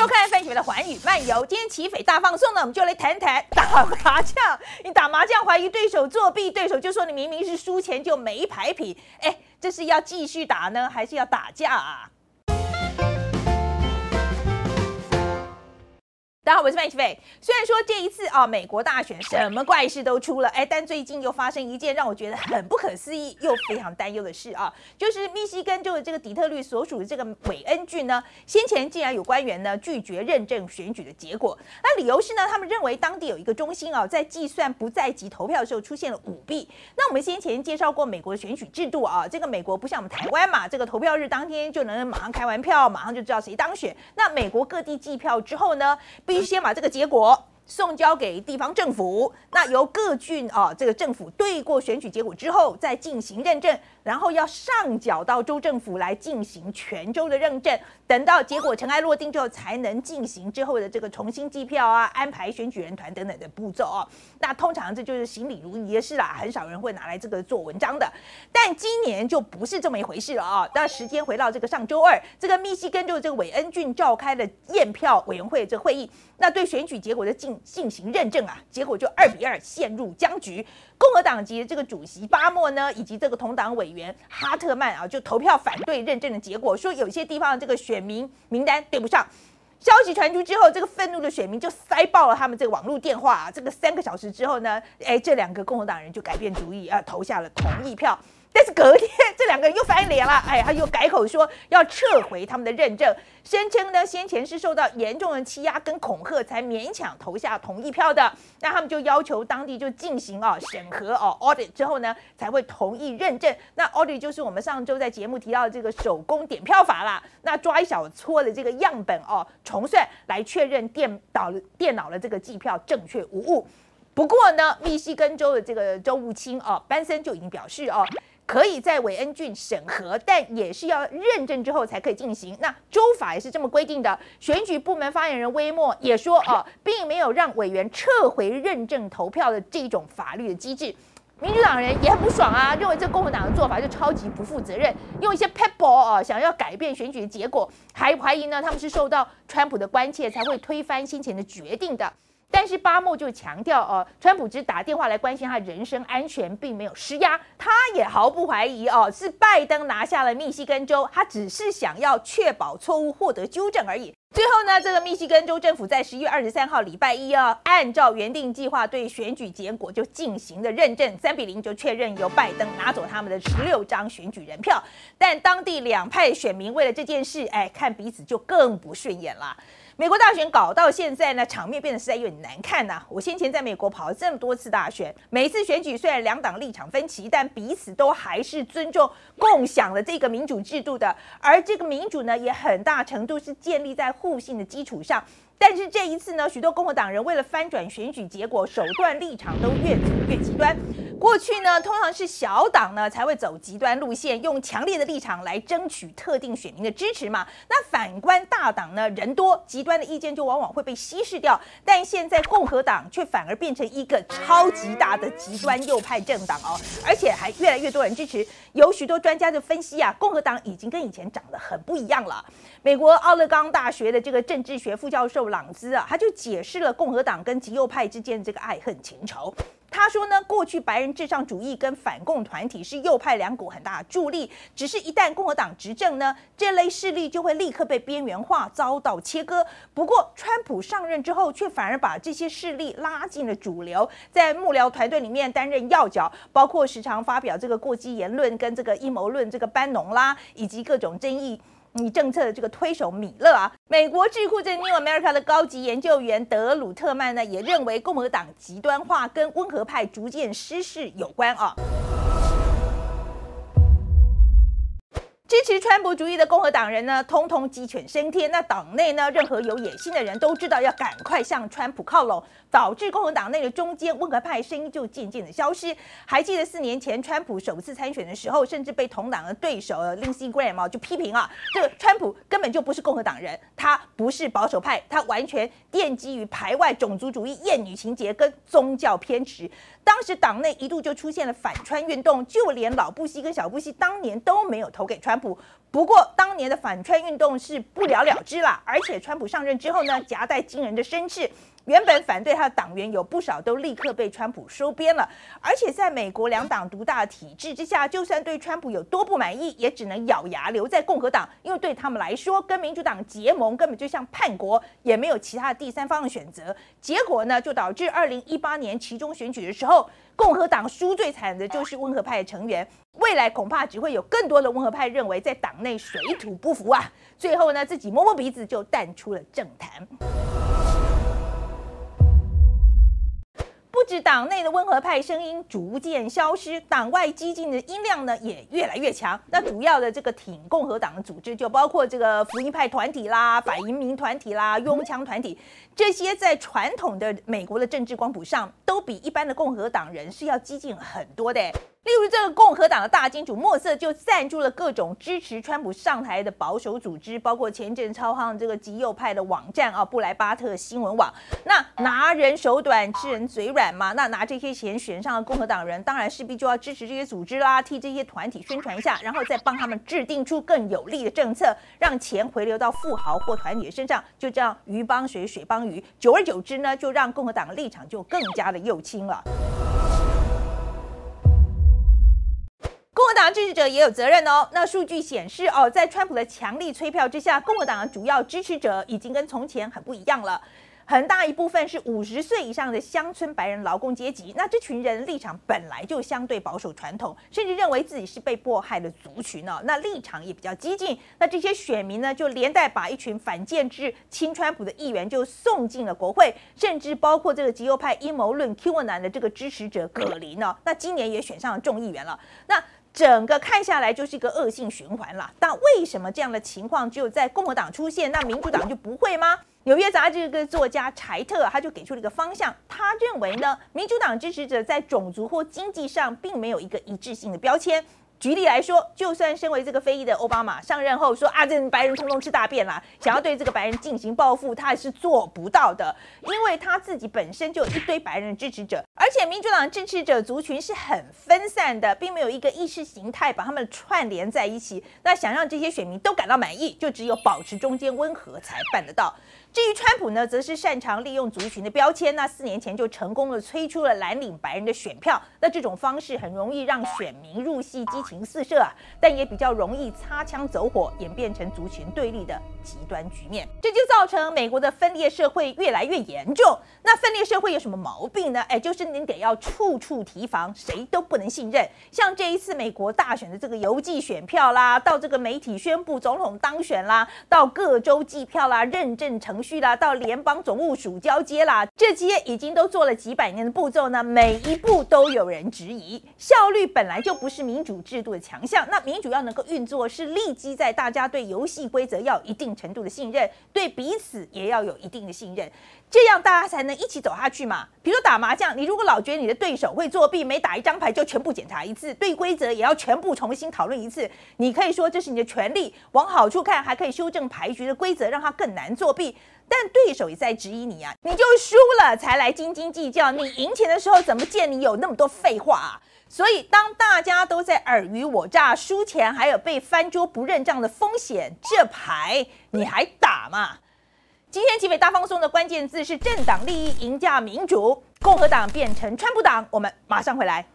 收看范雪的环宇漫游。今天起匪大放送呢，我们就来谈谈打麻将。你打麻将怀疑对手作弊，对手就说你明明是输钱就没牌品。哎，这是要继续打呢，还是要打架啊？大家好，我是麦奇飞。虽然说这一次啊，美国大选什么怪事都出了，哎，但最近又发生一件让我觉得很不可思议又非常担忧的事啊，就是密西根州的这个底特律所属的这个韦恩郡呢，先前竟然有官员呢拒绝认证选举的结果。那理由是呢，他们认为当地有一个中心啊，在计算不在籍投票的时候出现了舞弊。那我们先前介绍过美国的选举制度啊，这个美国不像我们台湾嘛，这个投票日当天就能马上开完票，马上就知道谁当选。那美国各地计票之后呢，必先把这个结果。送交给地方政府，那由各郡啊这个政府对过选举结果之后再进行认证，然后要上缴到州政府来进行全州的认证，等到结果尘埃落定之后，才能进行之后的这个重新计票啊，安排选举人团等等的步骤哦。那通常这就是行礼如仪的事啦，很少人会拿来这个做文章的。但今年就不是这么一回事了啊。那时间回到这个上周二，这个密西根州这个韦恩郡召开了验票委员会这会议，那对选举结果的进进行认证啊，结果就二比二陷入僵局。共和党籍的这个主席巴莫呢，以及这个同党委员哈特曼啊，就投票反对认证的结果，说有些地方的这个选民名单对不上。消息传出之后，这个愤怒的选民就塞爆了他们这个网络电话。啊。这个三个小时之后呢，哎，这两个共和党人就改变主意啊，投下了同意票。但是隔天，这两个人又翻脸了，哎，他又改口说要撤回他们的认证，声称呢先前是受到严重的欺压跟恐吓才勉强投下同意票的。那他们就要求当地就进行啊审核哦 audit 之后呢才会同意认证。那 audit 就是我们上周在节目提到的这个手工点票法啦。那抓一小撮的这个样本哦重算来确认电脑电脑的这个计票正确无误。不过呢，密西根州的这个州务卿哦班森就已经表示哦。可以在韦恩郡审核，但也是要认证之后才可以进行。那州法也是这么规定的。选举部门发言人威莫也说，哦，并没有让委员撤回认证投票的这种法律的机制。民主党人也很不爽啊，认为这共和党的做法就超级不负责任，用一些 pebble 啊想要改变选举的结果，还怀疑呢他们是受到川普的关切才会推翻先前的决定的。但是巴莫就强调，哦，川普只打电话来关心他人身安全，并没有施压。他也毫不怀疑，哦，是拜登拿下了密西根州，他只是想要确保错误获得纠正而已。最后呢，这个密西根州政府在十一月二十三号礼拜一啊，按照原定计划对选举结果就进行了认证，三比零就确认由拜登拿走他们的十六张选举人票。但当地两派选民为了这件事，哎，看彼此就更不顺眼了。美国大选搞到现在呢，场面变得实在有点难看呐。我先前在美国跑了这么多次大选，每次选举虽然两党立场分歧，但彼此都还是尊重、共享了这个民主制度的。而这个民主呢，也很大程度是建立在互信的基础上。但是这一次呢，许多共和党人为了翻转选举结果，手段立场都越走越极端。过去呢，通常是小党呢才会走极端路线，用强烈的立场来争取特定选民的支持嘛。那反观大党呢，人多，极端的意见就往往会被稀释掉。但现在共和党却反而变成一个超级大的极端右派政党哦，而且还越来越多人支持。有许多专家就分析啊，共和党已经跟以前长得很不一样了。美国奥勒冈大学的这个政治学副教授朗兹啊，他就解释了共和党跟极右派之间的这个爱恨情仇。他说呢，过去白人至上主义跟反共团体是右派两股很大的助力，只是一旦共和党执政呢，这类势力就会立刻被边缘化，遭到切割。不过，川普上任之后，却反而把这些势力拉进了主流，在幕僚团队里面担任要角，包括时常发表这个过激言论跟这个阴谋论这个班农啦，以及各种争议。你政策的这个推手米勒啊，美国智库这 New America 的高级研究员德鲁特曼呢，也认为共和党极端化跟温和派逐渐失势有关啊。支持川普主义的共和党人呢，通通鸡犬升天。那党内呢，任何有野心的人都知道要赶快向川普靠拢，导致共和党内的中间温和派声音就渐渐的消失。还记得四年前川普首次参选的时候，甚至被同党的对手 Lindsey Graham 就批评啊，这个川普根本就不是共和党人，他不是保守派，他完全奠基于排外种族主义、厌女情节跟宗教偏执。当时党内一度就出现了反川运动，就连老布希跟小布希当年都没有投给川不过当年的反川运动是不了了之了，而且川普上任之后呢，夹带惊人的声势。原本反对他的党员有不少都立刻被川普收编了，而且在美国两党独大的体制之下，就算对川普有多不满意，也只能咬牙留在共和党，因为对他们来说，跟民主党结盟根本就像叛国，也没有其他第三方的选择。结果呢，就导致二零一八年其中选举的时候，共和党输最惨的就是温和派的成员。未来恐怕只会有更多的温和派认为在党内水土不服啊，最后呢，自己摸摸鼻子就淡出了政坛。不止党内的温和派声音逐渐消失，党外激进的音量呢也越来越强。那主要的这个挺共和党的组织就包括这个福音派团体啦、反移民团体啦、拥枪团体，这些在传统的美国的政治光谱上，都比一般的共和党人是要激进很多的。例如，这个共和党的大金主莫瑟就赞助了各种支持川普上台的保守组织，包括前阵超夯这个极右派的网站啊，布莱巴特新闻网。那拿人手短，吃人嘴软嘛。那拿这些钱选上了共和党人，当然势必就要支持这些组织啦，替这些团体宣传一下，然后再帮他们制定出更有利的政策，让钱回流到富豪或团体的身上。就这样，鱼帮水，水帮鱼，久而久之呢，就让共和党的立场就更加的右倾了。支持者也有责任哦。那数据显示哦，在川普的强力催票之下，共和党的主要支持者已经跟从前很不一样了。很大一部分是五十岁以上的乡村白人劳工阶级。那这群人立场本来就相对保守传统，甚至认为自己是被迫害的族群哦。那立场也比较激进。那这些选民呢，就连带把一群反建制、亲川普的议员就送进了国会，甚至包括这个极右派阴谋论 Q 男的这个支持者葛林哦。那今年也选上了众议员了。那整个看下来就是一个恶性循环了。但为什么这样的情况只有在共和党出现，那民主党就不会吗？纽约杂志的作家柴特他就给出了一个方向，他认为呢，民主党支持者在种族或经济上并没有一个一致性的标签。举例来说，就算身为这个非裔的奥巴马上任后说啊，这白人通通吃大便啦，想要对这个白人进行报复，他也是做不到的，因为他自己本身就有一堆白人支持者，而且民主党支持者族群是很分散的，并没有一个意识形态把他们串联在一起。那想让这些选民都感到满意，就只有保持中间温和才办得到。至于川普呢，则是擅长利用族群的标签，那四年前就成功的催出了蓝领白人的选票。那这种方式很容易让选民入戏，激情四射啊，但也比较容易擦枪走火，演变成族群对立的极端局面。这就造成美国的分裂社会越来越严重。那分裂社会有什么毛病呢？哎，就是你得要处处提防，谁都不能信任。像这一次美国大选的这个邮寄选票啦，到这个媒体宣布总统当选啦，到各州计票啦，认证成。序啦，到联邦总务署交接啦，这些已经都做了几百年的步骤呢，每一步都有人质疑。效率本来就不是民主制度的强项，那民主要能够运作，是立基在大家对游戏规则要有一定程度的信任，对彼此也要有一定的信任，这样大家才能一起走下去嘛。比如打麻将，你如果老觉得你的对手会作弊，每打一张牌就全部检查一次，对规则也要全部重新讨论一次，你可以说这是你的权利，往好处看，还可以修正牌局的规则，让它更难作弊。但对手也在质疑你啊，你就输了才来斤斤计较，你赢钱的时候怎么见你有那么多废话啊？所以当大家都在尔虞我诈，输钱还有被翻桌不认账的风险，这牌你还打吗？今天集美大放送的关键字是政党利益赢家民主，共和党变成川普党，我们马上回来。